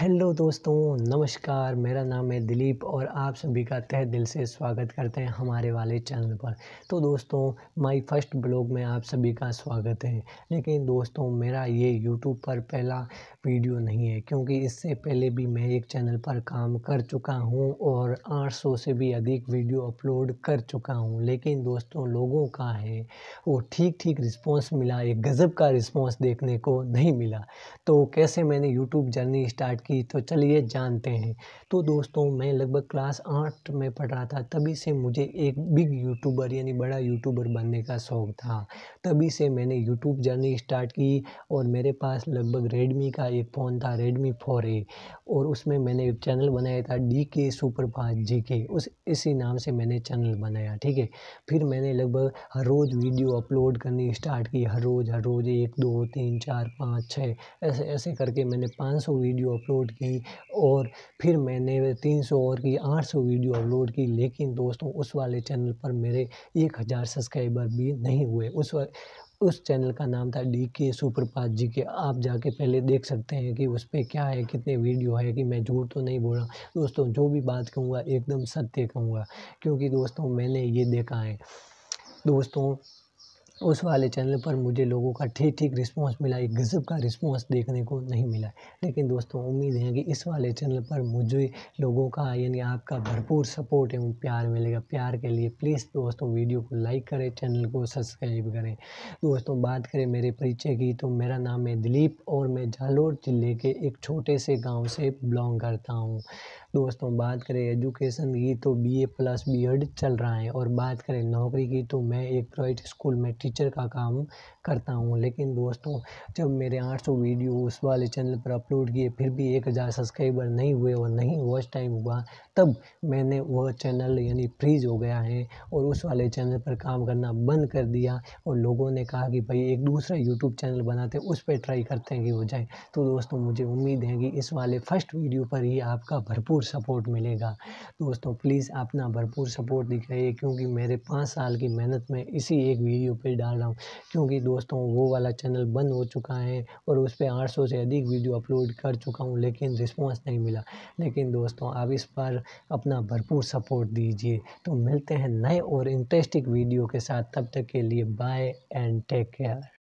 Hello दोस्तों, नमस्कार। मेरा नाम है दिलीप और आप सभी का तहे दिल से स्वागत करते हैं हमारे वाले चैनल पर। तो दोस्तों, माय फ़र्स्ट ब्लॉग में आप सभी का स्वागत है। लेकिन दोस्तों, मेरा ये यूट्यूब पर पहला वीडियो नहीं है, क्योंकि इससे पहले भी मैं एक चैनल पर काम कर चुका हूँ और 800 से भी अधिक वीडियो अपलोड कर चुका हूँ। लेकिन दोस्तों, लोगों का है, वो ठीक ठीक रिस्पॉन्स मिला, एक गज़ब का रिस्पॉन्स देखने को नहीं मिला। तो कैसे मैंने यूट्यूब जर्नी स्टार्ट की तो चलिए जानते हैं। तो दोस्तों, मैं लगभग क्लास आठ में पढ़ रहा था, तभी से मुझे एक बिग यूट्यूबर यानी बड़ा यूट्यूबर बनने का शौक़ था। तभी से मैंने यूट्यूब जर्नी स्टार्ट की और मेरे पास लगभग रेडमी का एक फ़ोन था रेडमी फोर ए और उसमें मैंने एक चैनल बनाया था डी के सुपर फास्ट जी के उस, इसी नाम से मैंने चैनल बनाया, ठीक है? फिर मैंने लगभग हर रोज़ वीडियो अपलोड करनी स्टार्ट की, हर रोज़ हर रोज़ एक, दो, तीन, चार, पाँच छः ऐसे ऐसे करके मैंने पाँच सौ वीडियो अपलोड की और फिर मैंने तीन सौ और की आठ सौ वीडियो अपलोड की। लेकिन दोस्तों, उस वाले चैनल पर मेरे एक हज़ार सब्सक्राइबर भी नहीं हुए। उस वा... उस चैनल का नाम था डी के सुपर पास जी के। आप जाके पहले देख सकते हैं कि उस पर क्या है, कितने वीडियो है कि मैं झूठ तो नहीं बोल। रहा दोस्तों, जो भी बात कहूँगा, एकदम सत्य कहूँगा। क्योंकि दोस्तों, मैंने ये देखा है। दोस्तों उस वाले चैनल पर मुझे लोगों का ठीक ठीक रिस्पांस मिला, एक गज़ब का रिस्पांस देखने को नहीं मिला। लेकिन दोस्तों, उम्मीद है कि इस वाले चैनल पर मुझे लोगों का, यानी आपका भरपूर सपोर्ट एवं प्यार मिलेगा। प्यार के लिए प्लीज़ दोस्तों वीडियो को लाइक करें, चैनल को सब्सक्राइब करें। दोस्तों, बात करें मेरे परिचय की तो मेरा नाम है दिलीप और मैं जालोर ज़िले के एक छोटे से गाँव से बिलोंग करता हूँ। दोस्तों, बात करें एजुकेशन की तो B A plus B Ed चल रहा है और बात करें नौकरी की तो मैं एक प्राइवेट स्कूल में टीचर का काम करता हूँ। लेकिन दोस्तों, जब मेरे 800 वीडियो उस वाले चैनल पर अपलोड किए, फिर भी एक हज़ार सब्सक्राइबर नहीं हुए और नहीं वॉच टाइम हुआ, तब मैंने वह चैनल यानी फ्रीज हो गया है और उस वाले चैनल पर काम करना बंद कर दिया और लोगों ने कहा कि भाई एक दूसरा यूट्यूब चैनल बनाते, उस पर ट्राई करते हैं कि हो जाए। तो दोस्तों, मुझे उम्मीद है कि इस वाले फ़र्स्ट वीडियो पर ही आपका भरपूर सपोर्ट मिलेगा। दोस्तों प्लीज़ अपना भरपूर सपोर्ट दिखाइए, क्योंकि मेरे पाँच साल की मेहनत में इसी एक वीडियो पर डाल रहा हूँ। क्योंकि दोस्तों, वो वाला चैनल बंद हो चुका है और उस पर आठ सौ से अधिक वीडियो अपलोड कर चुका हूँ, लेकिन रिस्पॉन्स नहीं मिला। लेकिन दोस्तों, आप इस पर अपना भरपूर सपोर्ट दीजिए। तो मिलते हैं नए और इंटरेस्टिंग वीडियो के साथ। तब तक के लिए बाय एंड टेक केयर।